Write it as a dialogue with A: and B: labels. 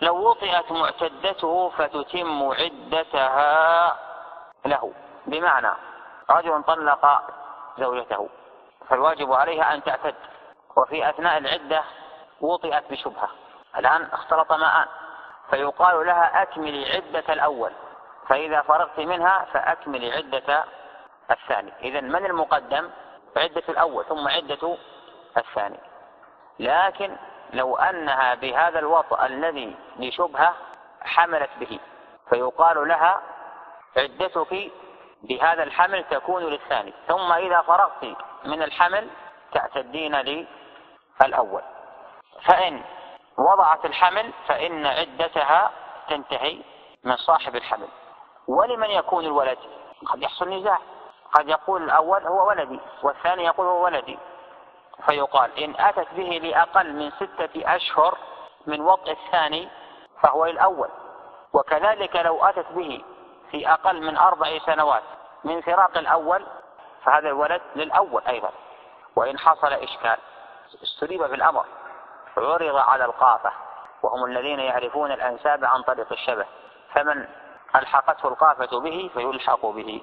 A: لو وطئت معتدته فتتم عدتها له. بمعنى رجل طلق زوجته فالواجب عليها أن تعتد. وفي أثناء العدة وطئت بشبهة. الآن اختلط ماءان فيقال لها أكملي عدة الأول. فإذا فرغت منها فأكملي عدة الثاني. إذا من المقدم؟ عدة الأول ثم عدة الثاني. لكن لو أنها بهذا الوطأ الذي لشبهة حملت به فيقال لها عدتك بهذا الحمل تكون للثاني. ثم إذا فرغت من الحمل تعتدين للأول. فإن وضعت الحمل فإن عدتها تنتهي من صاحب الحمل. ولمن يكون الولد؟ قد يحصل نزاع. قد يقول الأول هو ولدي والثاني يقول هو ولدي. فيقال إن أتت به لأقل من ستة أشهر من وطء الثاني فهو للأول وكذلك لو أتت به في أقل من أربع سنوات من فراق الأول فهذا الولد للأول أيضا. وإن حصل إشكال استريب في الأمر عرض على القافة وهم الذين يعرفون الأنساب عن طريق الشبه فمن ألحقته القافة به فيلحق به.